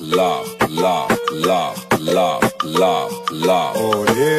love, love, love, love, love, love. Oh yeah.